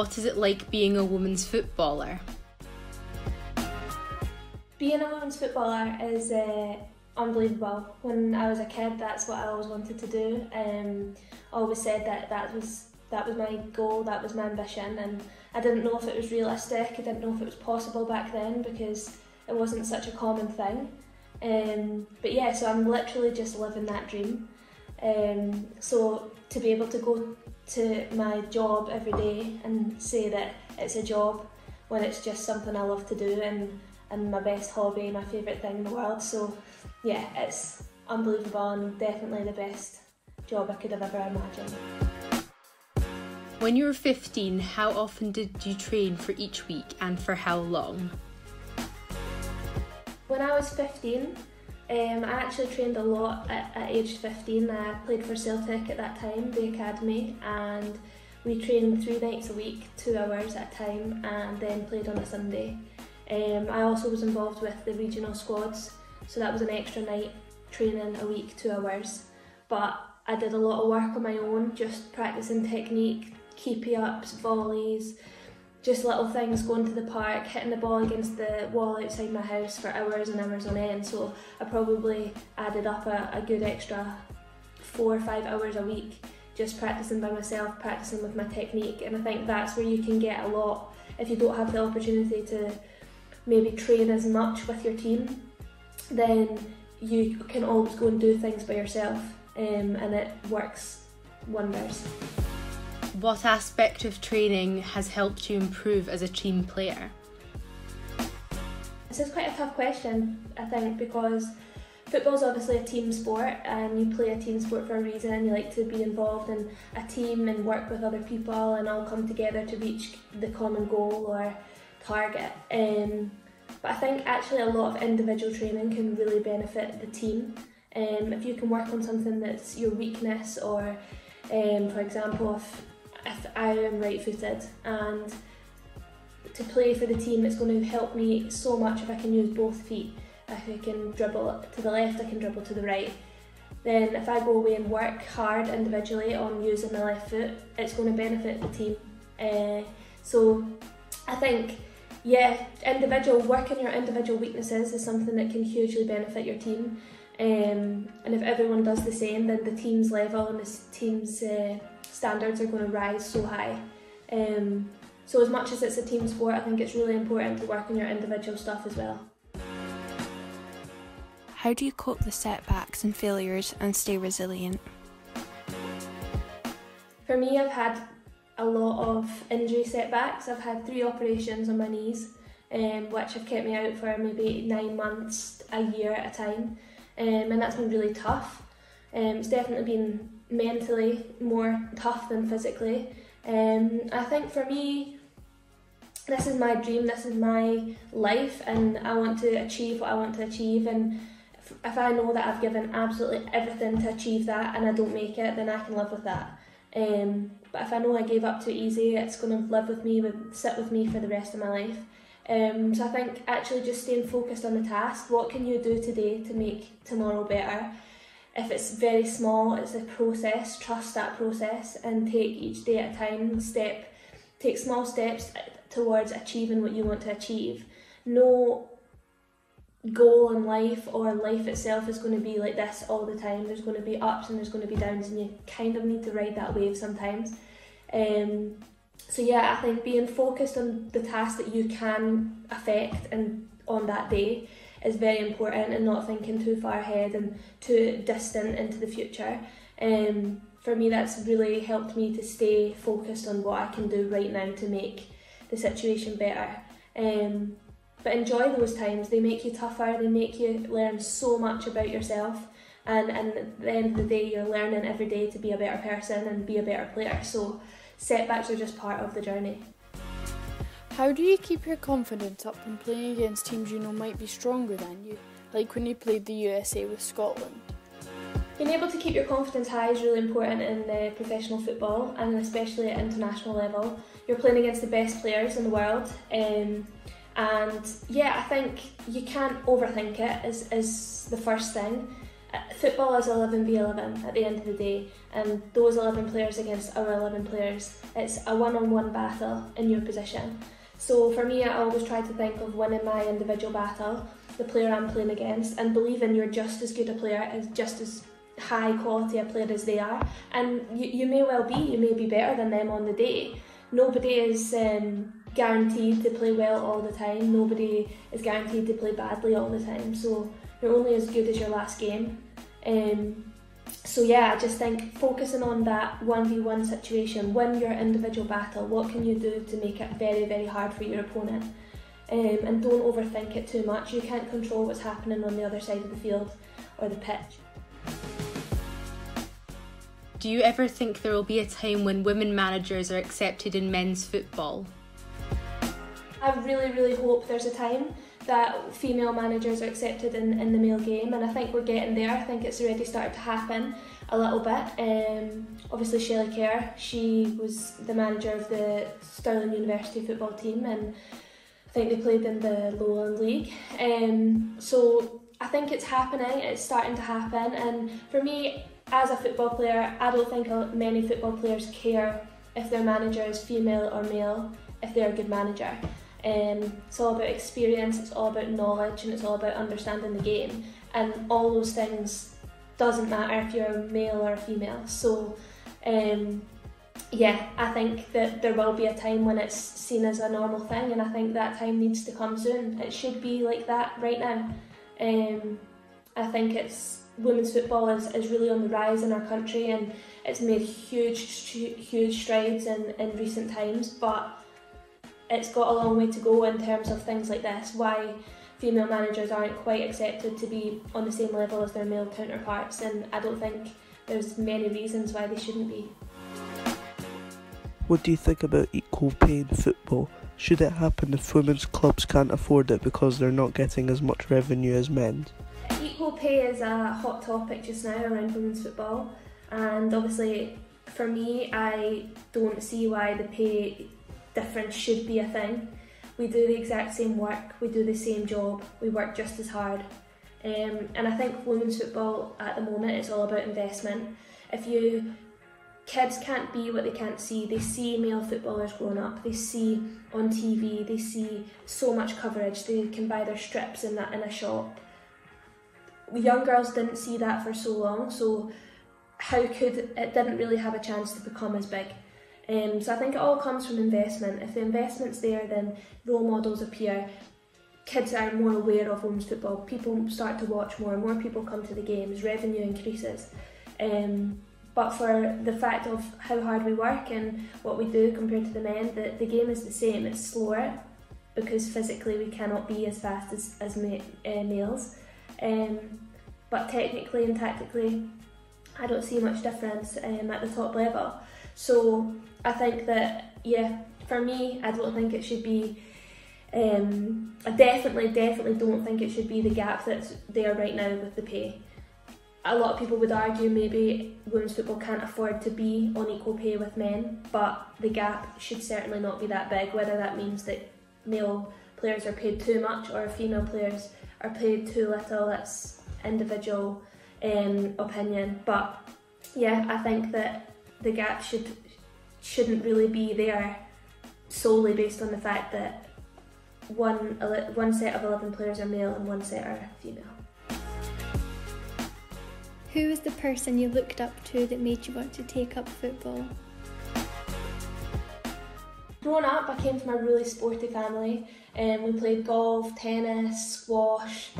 What is it like being a women's footballer? Being a women's footballer is uh, unbelievable. When I was a kid, that's what I always wanted to do. Um, I always said that that was that was my goal, that was my ambition, and I didn't know if it was realistic. I didn't know if it was possible back then because it wasn't such a common thing. Um, but yeah, so I'm literally just living that dream. Um, so to be able to go to my job every day and say that it's a job when it's just something I love to do and, and my best hobby, my favourite thing in the world. So yeah, it's unbelievable and definitely the best job I could have ever imagined. When you were 15, how often did you train for each week and for how long? When I was 15, um, I actually trained a lot at, at age 15. I played for Celtic at that time, the academy, and we trained three nights a week, two hours at a time, and then played on a Sunday. Um, I also was involved with the regional squads, so that was an extra night training a week, two hours. But I did a lot of work on my own, just practicing technique, keepy ups, volleys, just little things going to the park, hitting the ball against the wall outside my house for hours and hours on end. So I probably added up a, a good extra four or five hours a week just practicing by myself, practicing with my technique. And I think that's where you can get a lot if you don't have the opportunity to maybe train as much with your team, then you can always go and do things by yourself um, and it works wonders. What aspect of training has helped you improve as a team player? This is quite a tough question, I think, because football is obviously a team sport and you play a team sport for a reason. You like to be involved in a team and work with other people and all come together to reach the common goal or target. Um, but I think actually a lot of individual training can really benefit the team. Um, if you can work on something that's your weakness or um, for example if I am right footed and to play for the team it's going to help me so much if I can use both feet. If I can dribble to the left, I can dribble to the right. Then if I go away and work hard individually on using my left foot, it's going to benefit the team. Uh, so I think, yeah, individual working your individual weaknesses is something that can hugely benefit your team. Um, and if everyone does the same, then the team's level and the team's uh, standards are going to rise so high. Um, so as much as it's a team sport, I think it's really important to work on your individual stuff as well. How do you cope with setbacks and failures and stay resilient? For me, I've had a lot of injury setbacks. I've had three operations on my knees, um, which have kept me out for maybe nine months, a year at a time, um, and that's been really tough. Um, it's definitely been mentally more tough than physically. Um, I think for me, this is my dream, this is my life, and I want to achieve what I want to achieve. And if, if I know that I've given absolutely everything to achieve that and I don't make it, then I can live with that. Um, but if I know I gave up too easy, it's going to live with me, with, sit with me for the rest of my life. Um, so I think actually just staying focused on the task. What can you do today to make tomorrow better? If it's very small, it's a process, trust that process and take each day at a time, step, take small steps towards achieving what you want to achieve. No goal in life or life itself is going to be like this all the time. There's going to be ups and there's going to be downs and you kind of need to ride that wave sometimes. Um, so yeah, I think being focused on the task that you can affect and on that day is very important and not thinking too far ahead and too distant into the future. Um, for me, that's really helped me to stay focused on what I can do right now to make the situation better. Um, but enjoy those times, they make you tougher, they make you learn so much about yourself. And, and at the end of the day, you're learning every day to be a better person and be a better player. So, setbacks are just part of the journey. How do you keep your confidence up when playing against teams you know might be stronger than you, like when you played the USA with Scotland? Being able to keep your confidence high is really important in uh, professional football and especially at international level. You're playing against the best players in the world um, and yeah, I think you can't overthink it is, is the first thing. uh, football is 11 v 11 at the end of the day, and those 11 players against our 11 players, it's a one on one battle in your position. So for me, I always try to think of winning my individual battle, the player I'm playing against, and believing you're just as good a player as just as high quality a player as they are. And you, you may well be, you may be better than them on the day. Nobody is um, guaranteed to play well all the time. Nobody is guaranteed to play badly all the time. So you're only as good as your last game. Um, so yeah, I just think focusing on that 1v1 situation, win your individual battle, what can you do to make it very, very hard for your opponent? Um, and don't overthink it too much. You can't control what's happening on the other side of the field or the pitch. Do you ever think there will be a time when women managers are accepted in men's football? I really, really hope there's a time that female managers are accepted in, in the male game, and I think we're getting there. I think it's already started to happen a little bit. Um, obviously, Shelley Kerr, she was the manager of the Stirling University football team, and I think they played in the Lowland League. Um, so I think it's happening, it's starting to happen, and for me, as a football player, I don't think many football players care if their manager is female or male, if they're a good manager. Um, it's all about experience, it's all about knowledge, and it's all about understanding the game. And all those things doesn't matter if you're a male or a female. So, um, yeah, I think that there will be a time when it's seen as a normal thing, and I think that time needs to come soon. It should be like that right now. Um, I think it's women's football is, is really on the rise in our country, and it's made huge, huge strides in, in recent times, but it's got a long way to go in terms of things like this. Why female managers aren't quite accepted to be on the same level as their male counterparts, and I don't think there's many reasons why they shouldn't be. What do you think about equal pay in football? Should it happen if women's clubs can't afford it because they're not getting as much revenue as men's? Equal pay is a hot topic just now around women's football, and obviously, for me, I don't see why the pay difference should be a thing. We do the exact same work, we do the same job, we work just as hard. Um, and I think women's football at the moment is all about investment. If you kids can't be what they can't see. They see male footballers growing up. They see on TV. They see so much coverage. They can buy their strips in that in a shop. Young girls didn't see that for so long. So how could it didn't really have a chance to become as big? Um, so I think it all comes from investment. If the investment's there, then role models appear. Kids are more aware of women's football. People start to watch more. And more people come to the games. Revenue increases. Um, but for the fact of how hard we work and what we do compared to the men, the, the game is the same. It's slower because physically we cannot be as fast as, as ma- uh, males. Um, but technically and tactically, I don't see much difference um, at the top level. So I think that yeah, for me, I don't think it should be. Um, I definitely, definitely don't think it should be the gap that's there right now with the pay. A lot of people would argue maybe women's football can't afford to be on equal pay with men, but the gap should certainly not be that big. Whether that means that male players are paid too much or female players are paid too little, that's individual um, opinion. But yeah, I think that the gap should shouldn't really be there solely based on the fact that one one set of 11 players are male and one set are female. Who was the person you looked up to that made you want to take up football? Growing up, I came from a really sporty family, and um, we played golf, tennis, squash,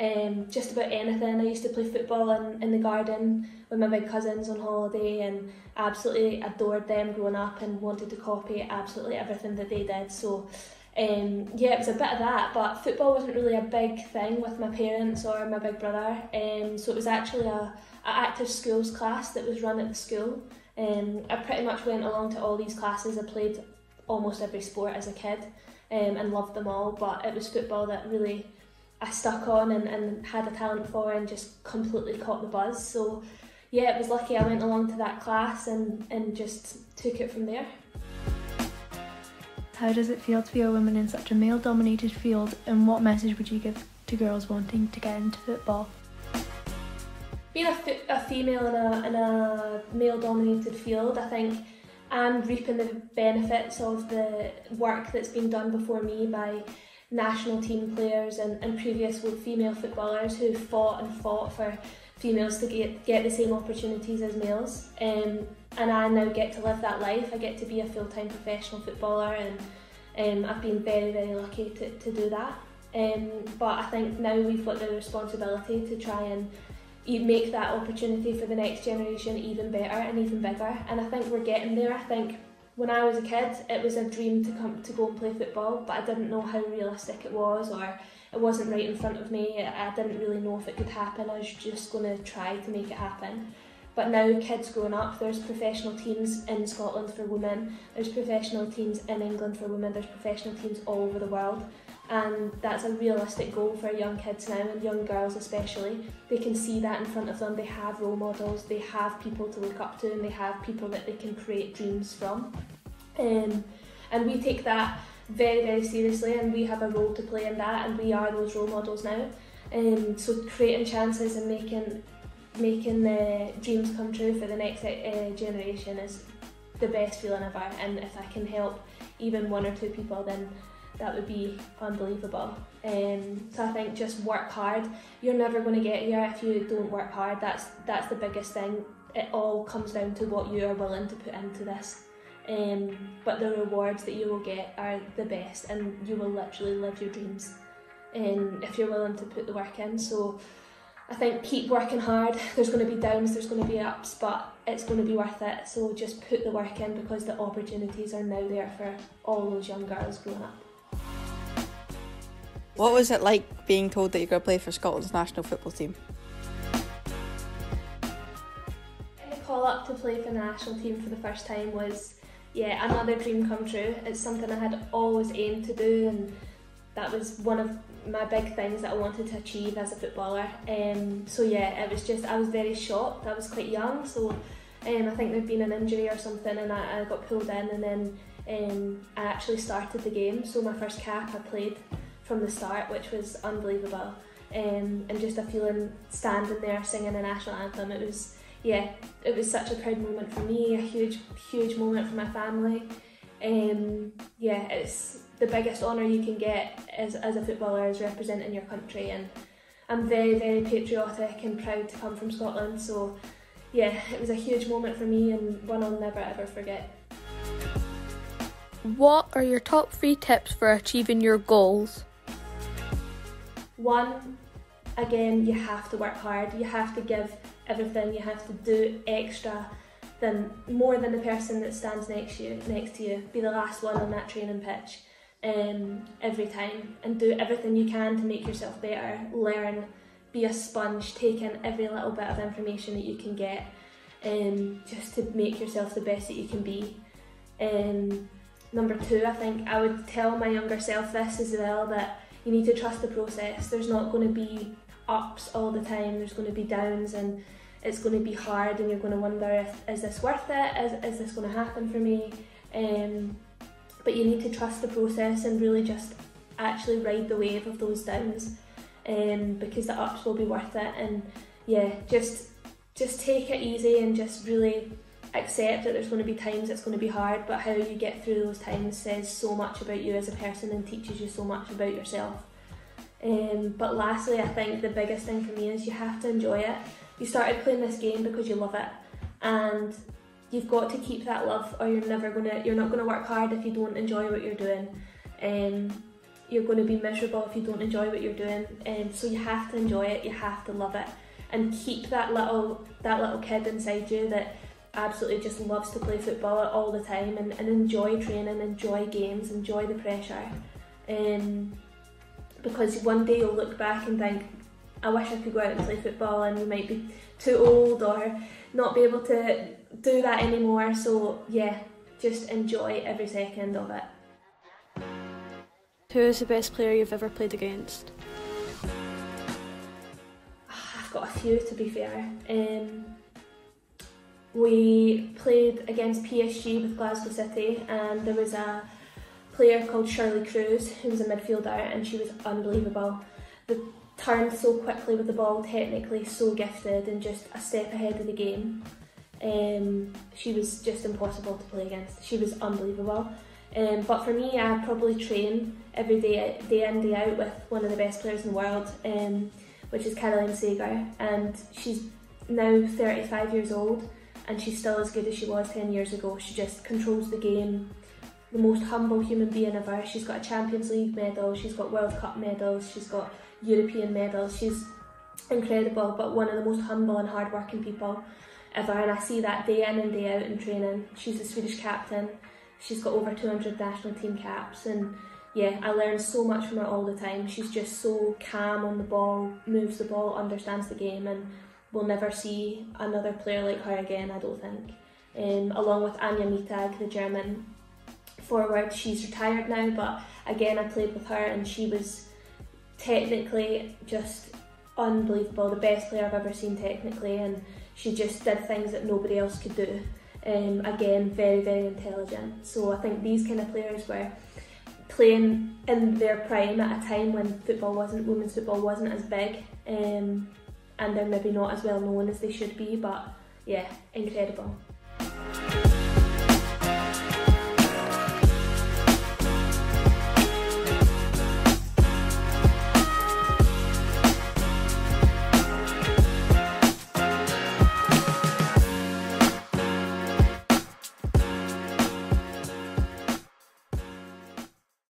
um, just about anything. I used to play football in, in the garden with my big cousins on holiday and absolutely adored them growing up and wanted to copy absolutely everything that they did. So um, yeah, it was a bit of that, but football wasn't really a big thing with my parents or my big brother. Um, so it was actually a, a active schools class that was run at the school. Um, I pretty much went along to all these classes. I played almost every sport as a kid um, and loved them all, but it was football that really I stuck on and, and had a talent for and just completely caught the buzz. So yeah, it was lucky I went along to that class and, and just took it from there. How does it feel to be a woman in such a male dominated field and what message would you give to girls wanting to get into football? being a, a female in a, in a male dominated field, I think I'm reaping the benefits of the work that's been done before me by national team players and, and previous female footballers who fought and fought for females to get, get the same opportunities as males. Um, and I now get to live that life. I get to be a full time professional footballer, and um, I've been very, very lucky to, to do that. Um, but I think now we've got the responsibility to try and make that opportunity for the next generation even better and even bigger. And I think we're getting there. I think when I was a kid, it was a dream to come to go and play football, but I didn't know how realistic it was, or it wasn't right in front of me. I didn't really know if it could happen. I was just going to try to make it happen. But now, kids growing up, there's professional teams in Scotland for women, there's professional teams in England for women, there's professional teams all over the world. And that's a realistic goal for young kids now, and young girls especially. They can see that in front of them, they have role models, they have people to look up to, and they have people that they can create dreams from. Um, and we take that very, very seriously, and we have a role to play in that, and we are those role models now. Um, so creating chances and making making the dreams come true for the next uh, generation is the best feeling ever. And if I can help even one or two people then that would be unbelievable. Um, so I think just work hard. You're never going to get here if you don't work hard. That's that's the biggest thing. It all comes down to what you are willing to put into this. Um, but the rewards that you will get are the best and you will literally live your dreams um, if you're willing to put the work in. So I think keep working hard. There's going to be downs, there's going to be ups, but it's going to be worth it. So just put the work in because the opportunities are now there for all those young girls growing up. What was it like being told that you're going to play for Scotland's national football team? The call up to play for the national team for the first time was, yeah, another dream come true. It's something I had always aimed to do, and that was one of my big things that I wanted to achieve as a footballer. Um, so yeah, it was just I was very shocked. I was quite young, so um, I think there'd been an injury or something, and I, I got pulled in, and then um, I actually started the game. So my first cap, I played from the start, which was unbelievable. Um, and just a feeling standing there singing a national anthem. It was yeah, it was such a proud moment for me, a huge huge moment for my family. Um, yeah, it's the biggest honour you can get as, as a footballer is representing your country and I'm very very patriotic and proud to come from Scotland so yeah it was a huge moment for me and one I'll never ever forget. What are your top three tips for achieving your goals? One, again, you have to work hard. You have to give everything. You have to do extra than more than the person that stands next to you. Next to you, be the last one on that training pitch um, every time and do everything you can to make yourself better. Learn, be a sponge, take in every little bit of information that you can get um, just to make yourself the best that you can be. Um, number two, I think I would tell my younger self this as well that you need to trust the process. There's not going to be ups all the time, there's going to be downs and it's going to be hard and you're going to wonder if is this worth it, is, is this going to happen for me? Um, but you need to trust the process and really just actually ride the wave of those downs um, because the ups will be worth it. And yeah just just take it easy and just really accept that there's going to be times it's going to be hard but how you get through those times says so much about you as a person and teaches you so much about yourself. Um, but lastly I think the biggest thing for me is you have to enjoy it. You started playing this game because you love it and you've got to keep that love or you're never gonna you're not gonna work hard if you don't enjoy what you're doing. And um, you're going to be miserable if you don't enjoy what you're doing. And um, so you have to enjoy it you have to love it. And keep that little that little kid inside you that absolutely just loves to play football all the time and, and enjoy training enjoy games enjoy the pressure. Um, because one day you'll look back and think I wish I could go out and play football and you might be too old or not be able to do that anymore. So yeah, just enjoy every second of it. Who is the best player you've ever played against? I've got a few to be fair. Um, we played against PSG with Glasgow City and there was a player called Shirley Cruz who was a midfielder and she was unbelievable. the turned so quickly with the ball, technically so gifted, and just a step ahead of the game. Um, she was just impossible to play against. She was unbelievable. Um, but for me, I probably train every day, day in, day out with one of the best players in the world, um, which is Caroline Seger. And she's now 35 years old and she's still as good as she was 10 years ago. She just controls the game, the most humble human being ever. She's got a Champions League medal, she's got World Cup medals, she's got European medals. She's incredible, but one of the most humble and hardworking people ever. And I see that day in and day out in training. She's the Swedish captain. She's got over 200 national team caps and yeah, I learn so much from her all the time. She's just so calm on the ball, moves the ball, understands the game, and we'll never see another player like her again, I don't think. Um, along with Anja Mittag, the German forward, she's retired now, but again, I played with her and she was technically just unbelievable, the best player I've ever seen technically, and she just did things that nobody else could do. Um, again, very, very intelligent. So I think these kind of players were playing in their prime at a time when football wasn't, women's football wasn't as big, um, and they're maybe not as well known as they should be, but yeah, incredible.